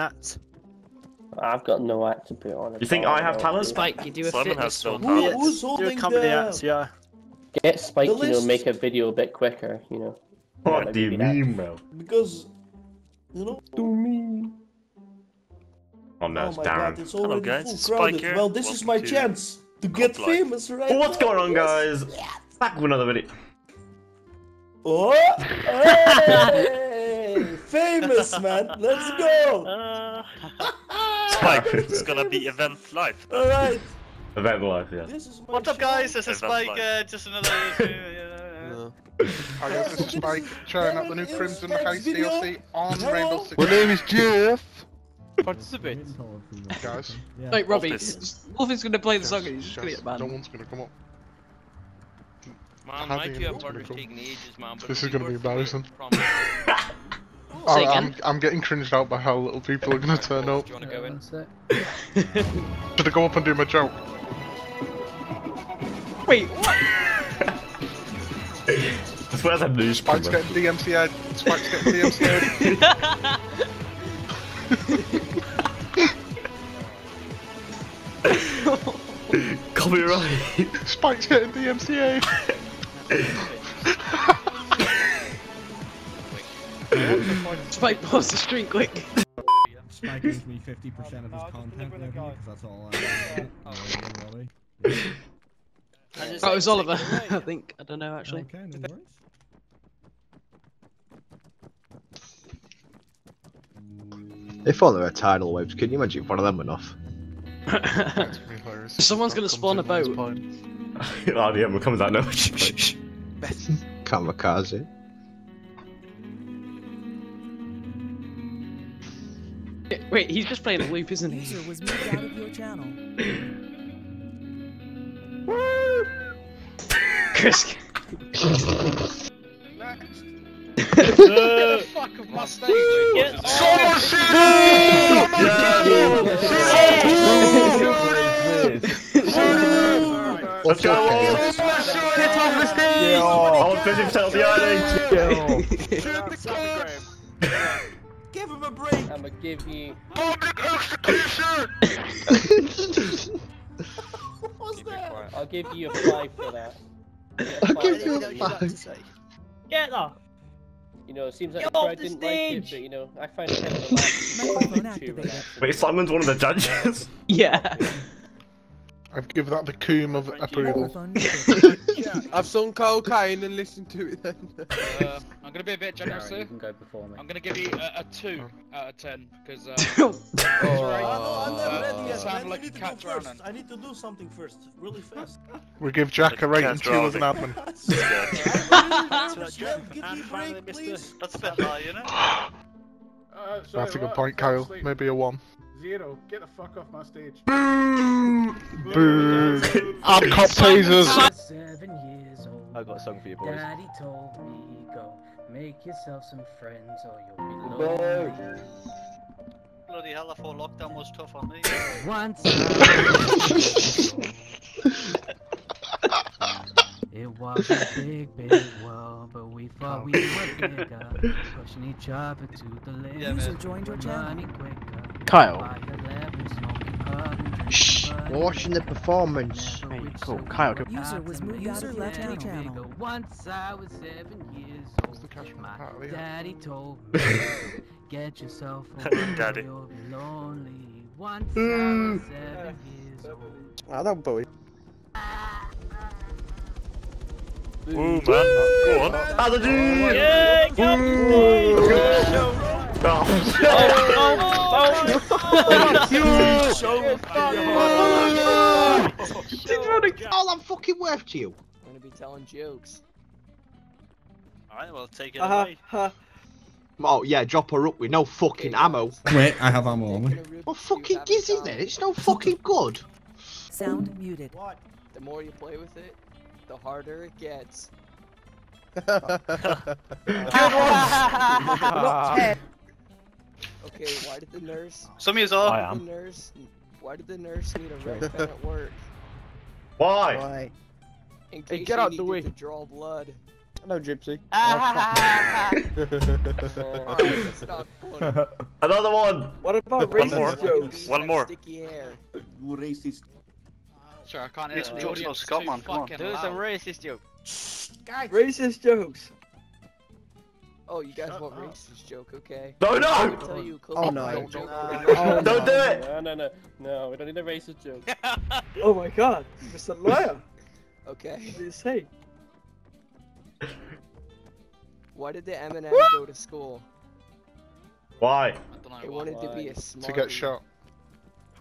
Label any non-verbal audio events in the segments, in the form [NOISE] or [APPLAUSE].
That. I've got no act to put on. You think I have talent? Spike, you do a Simon fitness one. talent. Yeah, who's Do a holding comedy the- act, yeah. Get Spike, The you know, make a video a bit quicker, you know. What do you mean, Mel? Because, you know. To me. Oh no, oh it's my Darren. god, it's already guys, full it's crowded. Spike here. Well, this is my to chance to get Life. famous right Well, what's now. going on, Yes. guys? Back with another video. Oh, [LAUGHS] hey, famous man, let's go. Uh, [LAUGHS] Spike, it's gonna be event life. All right, Event life, yeah. this is my What's up, guys? This is Event Spike. life. Uh, just another. [LAUGHS] uh, Hi guys, this is Spike, trying out the new Crimson Heist DLC on Hello. Rainbow Six. My name is Jeff. Participate. Guys, Wait, Robbie, Office. Wolfie's gonna play the song and he's Just- just gonna get no one's gonna come up. Man, How my do two know gonna taking ages, man. But This is gonna be for embarrassing. [LAUGHS] promise. Oh, Say I'm. I'm getting cringed out by how little people are gonna turn up. Do you wanna go in? [LAUGHS] Should I go up and do my joke? Wait, what? I swear that's a news Spike's getting DMCA'd. Spike's getting DMCA'd. [LAUGHS] Copyright. Spike's getting DMCA'd. [LAUGHS] Spike, pause the stream quick. Spike gives me 50% of his content maybe, because that's all I want. [LAUGHS] Oh, really. I just Oh, it was Oliver, take it away. [LAUGHS] I think. I don't know actually. Okay, no worries. If only were tidal waves, can you imagine if one of them went off? That's gonna be. Someone's gonna spawn a in with his boat. point. [LAUGHS] oh, yeah, we're coming out now. Kamikaze. Wait, he's just playing a loop, isn't he? User was moved out of your channel. Chris. Fuck of my stage! Get Let's go. 50% of the earnings. [LAUGHS] Give him a break. I'm gonna give you. Public execution! [LAUGHS] What was that? I'll give you a five for that. I'll give you a Anything else you'd like to five. Get there. You know, it seems like Get the off didn't like it, but you know, I find it kind of relaxing. Microphone Too activated. relaxing. Wait, Simon's one of the judges. Yeah. [LAUGHS] [LAUGHS] I'd give that the coom of approval. Microphone muted. I've sung cocaine and listened to it then. Uh, I'm gonna be a bit generous Darren, you here. go before me. I'm gonna give you a, a 2 out of 10, because uh, [LAUGHS] Oh, no, I'm not Uh, ready yet, man. like we need to go first. drowning. I need to do something first, really fast. [LAUGHS] We give Jack a rating 2 as an drowning. [LAUGHS] admin. That's what Give Jeff me and a finally break, missed please. it. That's a bit high, you know? Uh, That's a good point, Kyle. Maybe a 1. Zero, get the fuck off my stage. Boo! Add cop tasers! Seven years old. I got a song for you boys. Daddy told me go make yourself some friends or you'll be Boo. lonely. Bloody hell, I thought lockdown was tough on me. [LAUGHS] Once [LAUGHS] it was a big, big world, but we thought we were bigger, [LAUGHS] pushing each other to the limit. Yeah, User man. joined your channel. Money quicker. Kyle. By 11, smoking pub and drinking Shh, we're watching the performance. Never Hey, which cool. Kyle, go- User was got to moved out of your it channel. Once I was seven years What's the old. cash My the party? daddy told [LAUGHS] me, get yourself [LAUGHS] a Daddy. you'll be lonely. Once I mm. was seven years old. I don't believe. Ooh, man. Go on. Other dude. Yeah, [LAUGHS] go! All I'm fucking worth to you. I'm gonna be telling jokes. Alright, well, take it Uh-huh. away. Oh yeah, drop her up with no fucking ammo. Wait, I have ammo on me. What fucking gives it then? It's no fucking good. Sound muted. What? The more you play with it, the harder it gets. [LAUGHS] [LAUGHS] Okay, why did the nurse? [LAUGHS] Some years old. Why did the nurse? Why did the nurse need a red pen at work? [LAUGHS] Why? In Hey, get she out the way. To draw blood. Hello, Gypsy. [LAUGHS] Ah, Another one. What about One more. racist jokes? One more. Sticky hair. Racist. Sure, I can't It's hear the George audience Scott, man, come on. Do some racist joke. Guys. Racist jokes. Oh, you guys Shut want up. racist joke? Okay. No, no! I would tell you Oh, no. colloquial joke. Oh, Don't do it! No, no, no, no. We don't need a racist joke. [LAUGHS] Oh my god, Mr. Liar! Okay. What did you say? Why did the Eminem go to school? Why? I don't know He why. wanted to be a To get shot.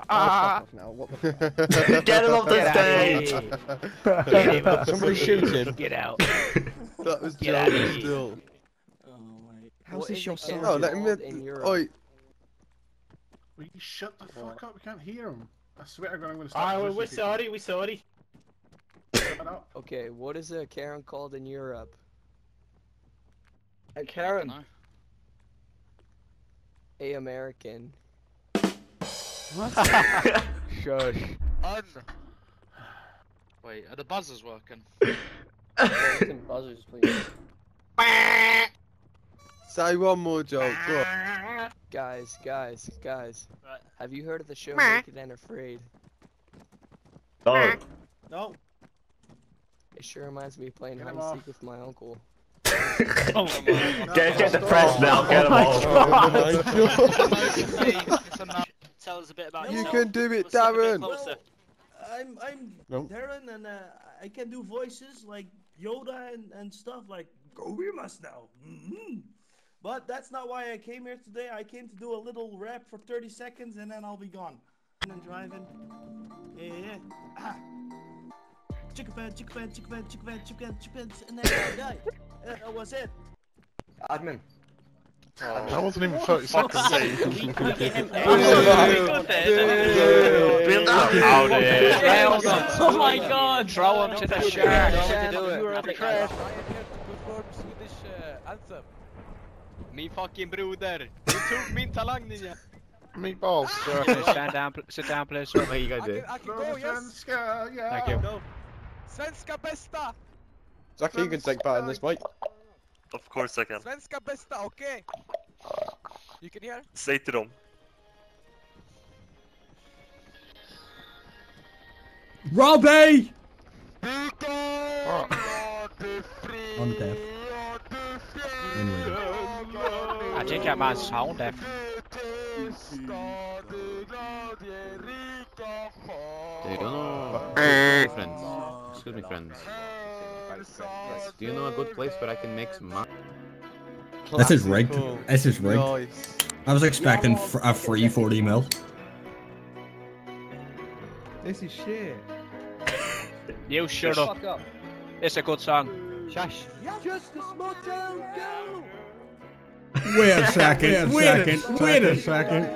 Ah. fuck off now. What the [LAUGHS] [LAUGHS] Get him off the stage! Somebody shoot him. Get out. That was Get out of Joe here. still. Oh my. How's What this your it son? called Oh, let him in in. Europe? Oi. Will you shut the fuck up? We can't hear him. I swear to God, I'm going to Ah, start. we're pushing people. sorry, we're sorry. Okay, what is a Karen called in Europe? A Karen. A American. What? [LAUGHS] Shush. Un. Wait, are the buzzers working? [LAUGHS] Buzzers, please. Say one more joke. Go on. Guys, guys, guys. Right. Have you heard of the show Naked and Afraid? No. No. It sure reminds me of playing hide and seek with my uncle. [LAUGHS] Get, get the press now, get him off. [LAUGHS] Tell us a bit about You yourself. can do it, Let's look a bit Darren. I'm I'm No. Darren and uh, I can do voices like Yoda and, and stuff like go we must now. hmm But that's not why I came here today. I came to do a little rap for 30 seconds and then I'll be gone. And then driving. Yeah, yeah, yeah. Ah. Chicken fan, chicken fan, chicken fan, chicken fan, chicken fan, chicken fan, and then I die. [LAUGHS] Yeah, that was it. Admin. That wasn't even 30 seconds. Build up! Oh my god! Throw him to the shark. Min fucking broder! Du tog min talang ninja! Meatballs. Stand down, pl- sit down, please. What are you gonna do? Svenska, yeah. Thank you. Svenska bästa! Zach, you can take part in this, mate. Of course I can. Svenska bästa, okay? You can hear? Säg till dem. Robbie! Think that man's sound deaf. Do you know, friends. Excuse me, friends. Do you know a good place where I can make some money? This is rigged. Cool. This is rigged. Nice. I was expecting fr- a free 40 mil. This is shit. You shut up. Up. It's a good song. Shush! Just a small town girl. Wait a second. Wait a second. Wait a second.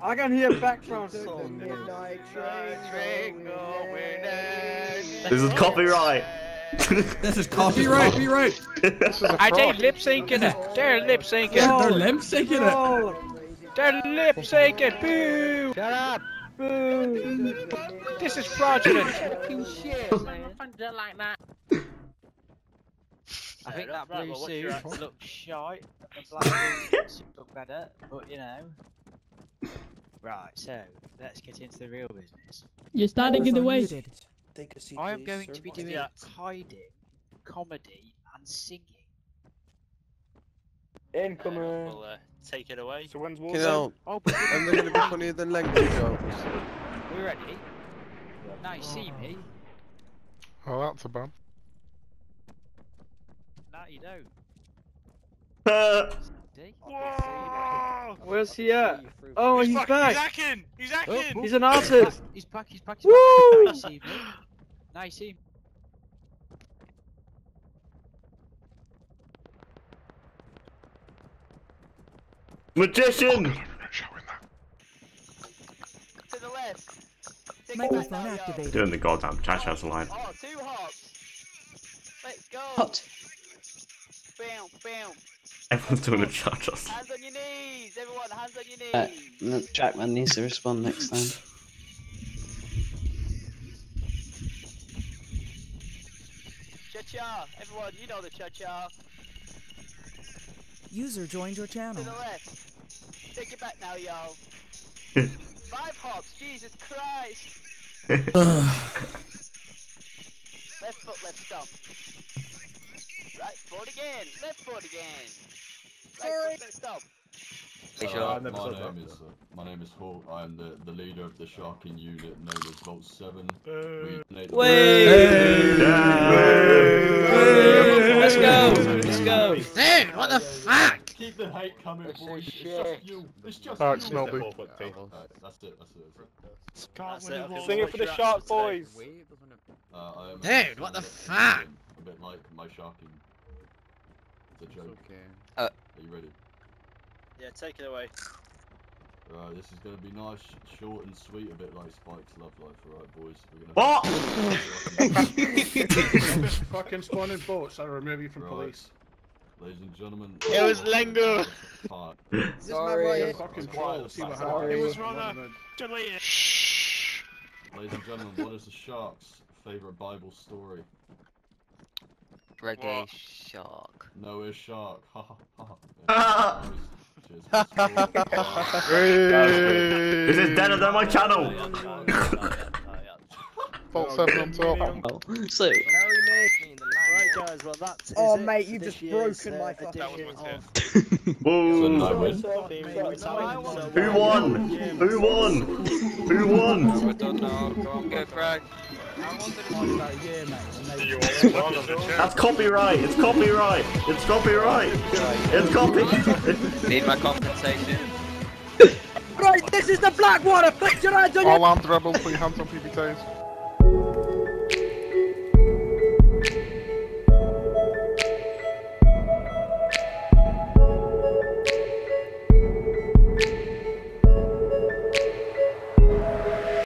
I can hear background song. This is copyright. This is copyright. Copyright. I they lip syncing it. They're lip syncing. They're lip syncing it. They're lip syncing. Boo! Shut up! Boo. This is fraudulent. I think that blue well, suit your looks shite. The black [LAUGHS] suit look better, but you know. Right, so let's get into the real business. You're standing in the way. Seat. I am going sir. to be doing Yeah. hiding, comedy, and singing. Incoming. We'll uh, take it away. So when's You know, Oh, but and they're going to be [LAUGHS] funnier than lengthy jokes. we're ready. Now you see me. Oh, that's a bum. Now you don't. Uh, See? Where's he at? Oh, he's, fuck- back. He's hacking! He's hacking! He's an artist. He's back. He's back. He's Woo! back. Now you see me. Now you see me. magician! To the left! Microphone right now, yo. activated. Doing the goddamn Chash House line. Oh, two hops! Let's go! Hot. Bam, bam! Everyone's doing a Chash House. Hands on your knees! Everyone, hands on your knees! Uh, Jackman needs to respond next time. cha-cha. Everyone, you know the cha-cha. User joined your To channel. the left. Take it back now, y'all. [LAUGHS] Five hops, Jesus Christ. [SIGHS] Left foot, left stomp. Right foot again. Left foot again. Right foot, left stomp. Uh, my name is uh, my name is Hawk. I am the, the leader of the sharking unit known as Vault Seven. We donate- Let's go. Let's go. Dude, what the fuck? Keep the hate coming, boys. It's shit. just you. It's just Alright, you. Snobby. Alright, That's it. That's it. That's it. Can't it, it okay, all. Sing it for the Shark Boys. Uh, I am Dude, what the fuck? A bit like my sharking. It's a joke. Okay. Uh. Are you ready? Yeah, take it away. Right, this is gonna be nice, short and sweet, a bit like Spike's love life. Alright, boys. We're gonna. What? [LAUGHS] Fucking spawning boats, I remove you from Right. police. Ladies and gentlemen. It was Lengo. [LAUGHS] Fine. Sorry. Fucking troll, see what Sorry. happens. It was wrong, Delete it. Ladies and gentlemen, what is the Shark's favourite Bible story? Reggae What? shark. Noah's Shark. Ha ha ha. [LAUGHS] This is Den of Them, my channel. Vault 7 on top. Oh, so, Right, guys, well, that's. Oh, mate, you've just broken uh, my fucking edition shit. of- [LAUGHS] Whoa. So I win. Who won? Who won? [LAUGHS] Who won? I don't know. Go on, go, Craig. That's copyright. It's copyright. It's copyright. It's copy. Need my compensation. Right, this is the Blackwater. Put your hands on your All armed rebels, put your hands on PBTs.